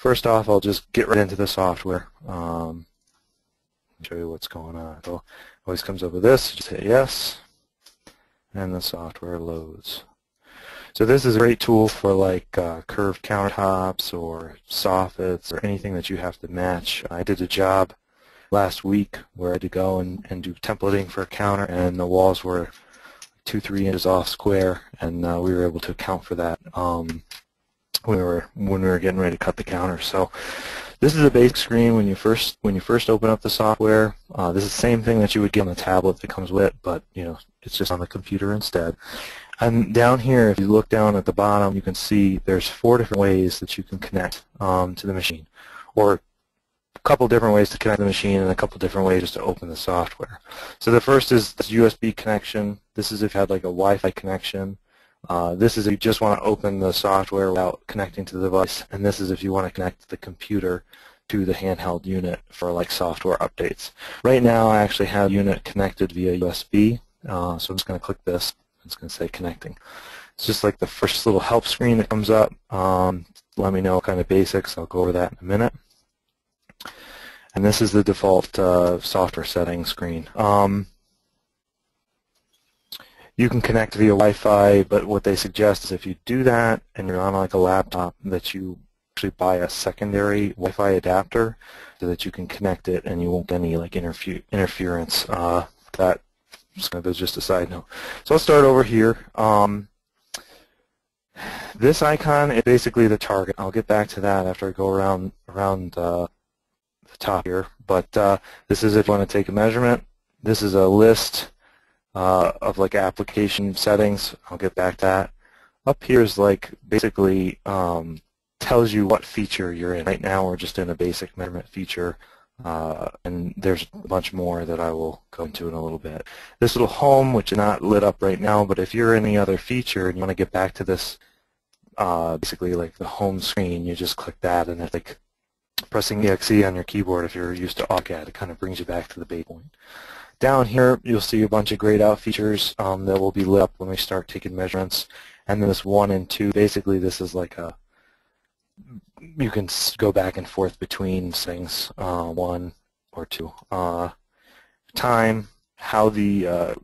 first off, I'll just get right into the software. Um, show you what's going on. So always comes up with this. Just hit yes, and the software loads. So this is a great tool for like uh, curved countertops or soffits or anything that you have to match. I did a job last week where I had to go and, and do templating for a counter and the walls were two, three inches off square and uh, we were able to account for that um, when we were when we were getting ready to cut the counter. So this is a basic screen when you first when you first open up the software. Uh, this is the same thing that you would get on the tablet that comes with it, but you know it's just on the computer instead. And down here, if you look down at the bottom, you can see there's four different ways that you can connect um, to the machine, or a couple different ways to connect the machine and a couple different ways just to open the software. So the first is this USB connection. This is if you had like a Wi-Fi connection. Uh, this is if you just want to open the software without connecting to the device, and this is if you want to connect the computer to the handheld unit for like software updates. Right now I actually have unit connected via USB, uh, so I'm just going to click this. It's going to say connecting. It's just like the first little help screen that comes up. Um, let me know kind of basics. I'll go over that in a minute. And this is the default uh, software settings screen. Um, you can connect via Wi-Fi, but what they suggest is if you do that and you're on like a laptop, that you actually buy a secondary Wi-Fi adapter so that you can connect it and you won't get any like interfe interference. Uh, that of just a side note. So let's start over here. Um, this icon is basically the target. I'll get back to that after I go around around uh, the top here. But uh, this is if you want to take a measurement. This is a list uh, of like application settings. I'll get back to that. Up here is like basically um, tells you what feature you're in. Right now we're just in a basic measurement feature. Uh, and there's a bunch more that I will go into in a little bit. This little home, which is not lit up right now, but if you're in the other feature and you want to get back to this, uh, basically like the home screen, you just click that, and it's like pressing EXE on your keyboard if you're used to AutoCAD. It kind of brings you back to the base point. Down here, you'll see a bunch of grayed out features um, that will be lit up when we start taking measurements. And then this one and two, basically this is like a you can go back and forth between things, uh, one or two. Uh, time, how the uh,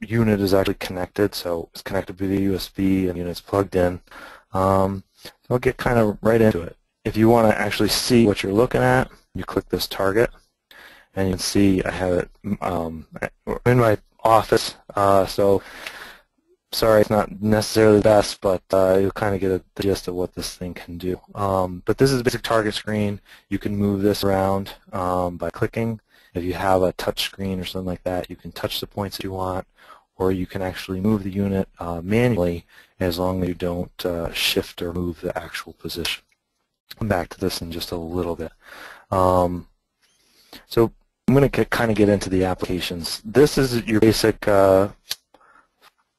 unit is actually connected, so it's connected via USB and the unit's plugged in. Um, so I'll get kind of right into it. If you want to actually see what you're looking at, you click this target, and you can see I have it um, in my office. Uh, so sorry, it's not necessarily the best, but uh, you'll kind of get a, gist of what this thing can do. Um, but this is a basic target screen. You can move this around um, by clicking. If you have a touch screen or something like that, you can touch the points that you want, or you can actually move the unit uh, manually as long as you don't uh, shift or move the actual position. Come back to this in just a little bit. Um, so I'm going to kind of get into the applications. This is your basic uh,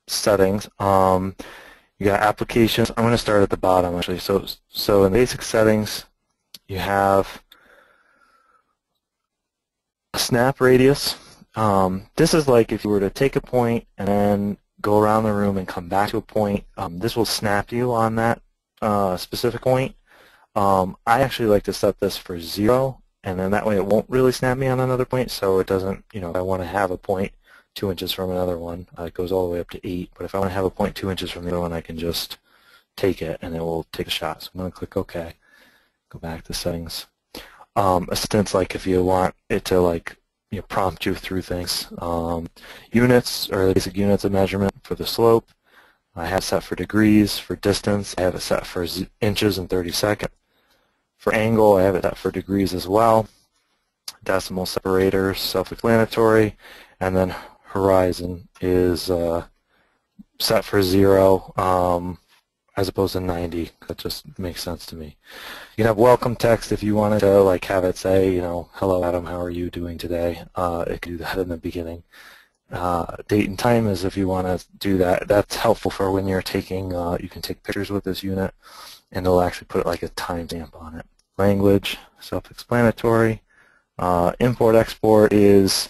settings. Um, you got applications. I'm going to start at the bottom actually. So, so in basic settings, you have a snap radius. Um, this is like if you were to take a point and then go around the room and come back to a point. Um, this will snap you on that uh, specific point. Um, I actually like to set this for zero, and then that way it won't really snap me on another point, so it doesn't, you know, if I want to have a point two inches from another one. Uh, it goes all the way up to eight. But if I want to have a point two inches from the other one, I can just take it and it will take a shot. So I'm going to click OK. Go back to settings. Um, assistance, like if you want it to like you know, prompt you through things. Um, units or the basic units of measurement for the slope. I have set for degrees. For distance, I have it set for inches and 30 seconds. For angle, I have it set for degrees as well. Decimal separators, self-explanatory. And then horizon is uh, set for zero um, as opposed to 90. That just makes sense to me. You can have welcome text if you wanted to like have it say, you know, hello Adam, how are you doing today? Uh, it could do that in the beginning. Uh, date and time is if you want to do that. That's helpful for when you're taking, uh, you can take pictures with this unit and it'll actually put like a timestamp on it. Language, self-explanatory. Uh, Import-export is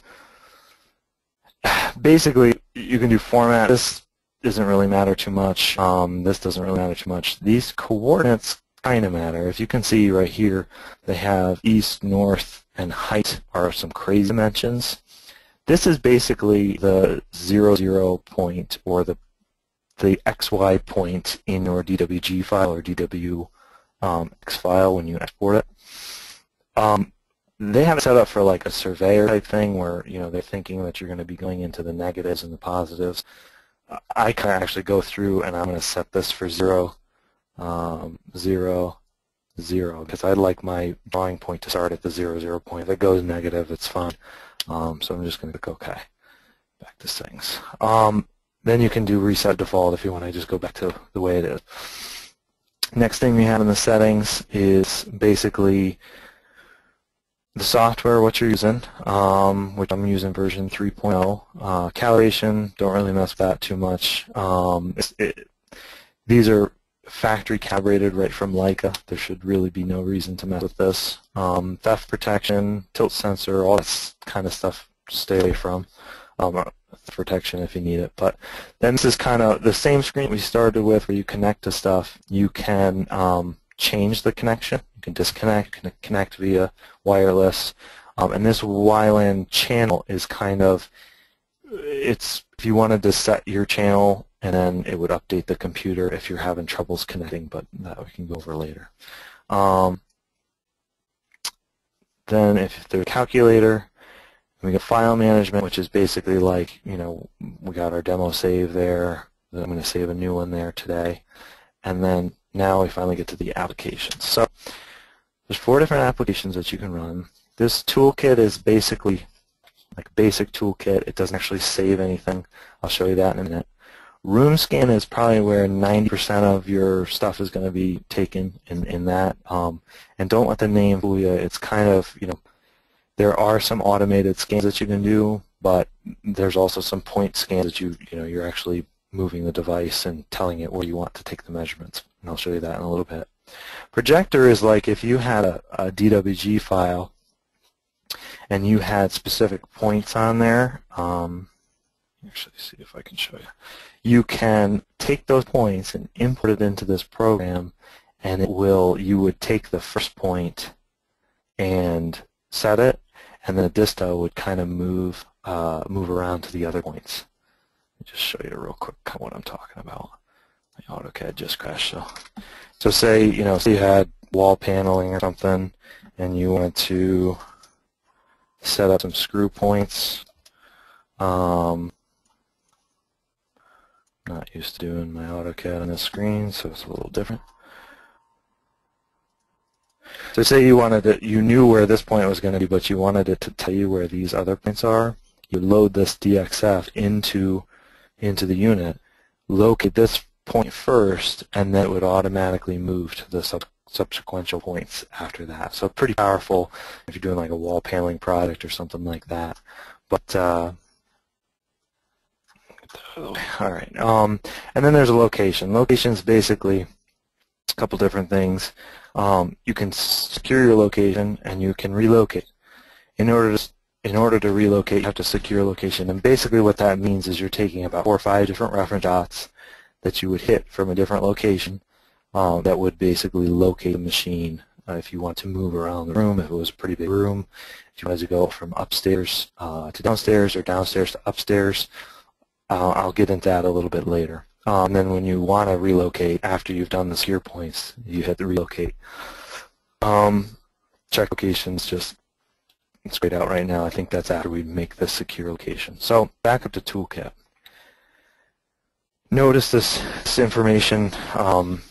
basically, you can do format. This doesn't really matter too much. Um, this doesn't really matter too much. These coordinates kind of matter. If you can see right here, they have east, north, and height are some crazy dimensions. This is basically the zero zero point or the the XY point in your DWG file or DWX um, file when you export it. Um, they have it set up for like a surveyor type thing where you know they're thinking that you're going to be going into the negatives and the positives. I can actually go through and I'm going to set this for zero, um, zero, zero because I'd like my drawing point to start at the zero zero point. If it goes negative, it's fine. Um, so I'm just going to click OK. Back to settings. Um, then you can do reset default if you want to just go back to the way it is. Next thing we have in the settings is basically the software, what you're using, um, which I'm using version 3.0. Uh, calibration, don't really mess with that too much. Um, it, these are factory calibrated right from Leica. There should really be no reason to mess with this. Um, theft protection, tilt sensor, all that kind of stuff, stay away from. Um, protection if you need it. But then this is kind of the same screen we started with where you connect to stuff. You can um, change the connection. You can disconnect, connect via wireless. Um, and this WLAN channel is kind of, it's if you wanted to set your channel and then it would update the computer if you're having troubles connecting, but that we can go over later. Um, then if a calculator, we got file management, which is basically like, you know, we got our demo save there. I'm going to save a new one there today. And then now we finally get to the applications. So there's four different applications that you can run. This toolkit is basically like basic toolkit. It doesn't actually save anything. I'll show you that in a minute. Room scan is probably where 90% of your stuff is going to be taken in, in that. Um, and don't let the name fool you. It's kind of, you know, there are some automated scans that you can do, but there's also some point scans that you, you know, you're actually moving the device and telling it where you want to take the measurements. And I'll show you that in a little bit. Projector is like if you had a, a DWG file and you had specific points on there. Um, actually, see if I can show you. You can take those points and import it into this program, and it will. You would take the first point and set it, and then the disto would kind of move uh, move around to the other points Let me just show you real quick what I'm talking about. My AutoCAD just crashed. So, so say you know, say you had wall paneling or something, and you wanted to set up some screw points. Um, not used to doing my AutoCAD on this screen, so it's a little different. So say you wanted it, you knew where this point was going to be, but you wanted it to tell you where these other points are. You load this DXF into into the unit, locate this point first, and then it would automatically move to the sub subsequential points after that. So pretty powerful if you're doing like a wall paneling product or something like that. But uh, all right, um, and then there's a location. Location is basically a couple different things. Um, you can secure your location and you can relocate. In order to in order to relocate, you have to secure location. And basically what that means is you're taking about four or five different reference dots that you would hit from a different location uh, that would basically locate the machine uh, if you want to move around the room, if it was a pretty big room, if you wanted to go from upstairs uh, to downstairs or downstairs to upstairs. Uh, I'll get into that a little bit later. Um, then when you want to relocate after you've done the secure points, you hit the relocate. Um, check locations just grayed out right now. I think that's after we make the secure location. So back up to Toolkit. Notice this, this information um,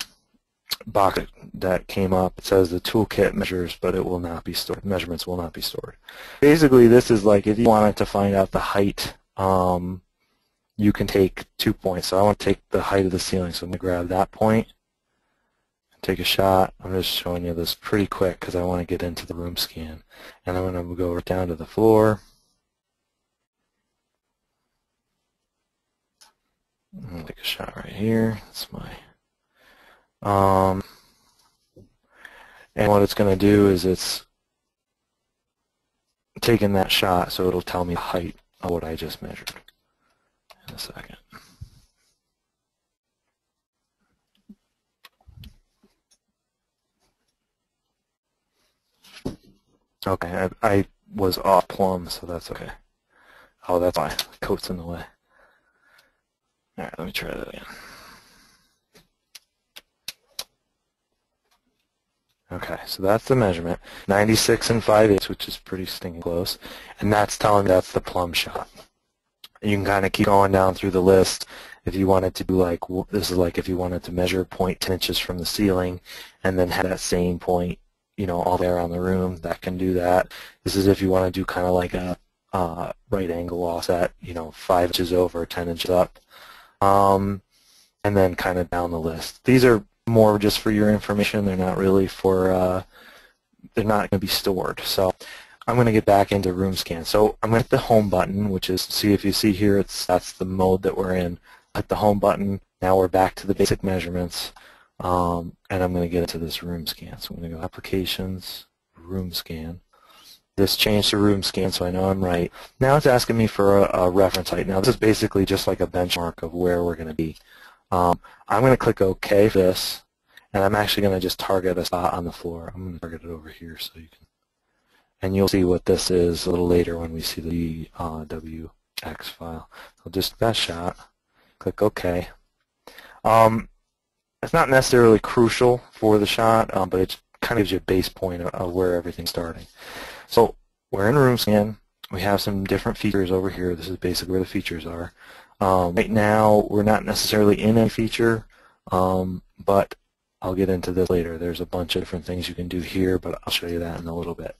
box that came up. It says the toolkit measures, but it will not be stored. Measurements will not be stored. Basically, this is like if you wanted to find out the height, um, you can take two points. So I want to take the height of the ceiling. So I'm going to grab that point take a shot. I'm just showing you this pretty quick because I want to get into the room scan. And I'm going to go down to the floor. take a shot right here. That's my. Um, and what it's going to do is it's taking that shot, so it'll tell me the height of what I just measured in a second. Okay, I, I was off plumb, so that's okay. Oh, that's my coat's in the way. All right, let me try that again. Okay, so that's the measurement. 96 and 5 eighths, which is pretty stinking close. And that's telling me that's the plumb shot. You can kind of keep going down through the list if you wanted to do like, this is like if you wanted to measure point 10 inches from the ceiling and then have that same point, you know, all there around the room, that can do that. This is if you want to do kind of like a uh, right angle offset, you know, 5 inches over, 10 inches up. Um, and then kind of down the list. These are more just for your information. They're not really for, uh, they're not going to be stored. So I'm going to get back into room scan. So I'm going to hit the home button, which is, see if you see here, it's that's the mode that we're in. Hit the home button. Now we're back to the basic measurements. Um, and I'm going to get into this room scan. So I'm going to go applications, room scan. This changed to room scan, so I know I'm right. Now it's asking me for a, a reference height. Now this is basically just like a benchmark of where we're going to be. Um, I'm going to click OK for this, and I'm actually going to just target a spot on the floor. I'm going to target it over here so you can, and you'll see what this is a little later when we see the uh, WX file. So just best shot, click OK. Um, it's not necessarily crucial for the shot, um, but it kind of gives you a base point of, of where everything's starting. So we're in room scan. We have some different features over here. This is basically where the features are. Um, right now, we're not necessarily in a feature, um, but I'll get into this later. There's a bunch of different things you can do here, but I'll show you that in a little bit.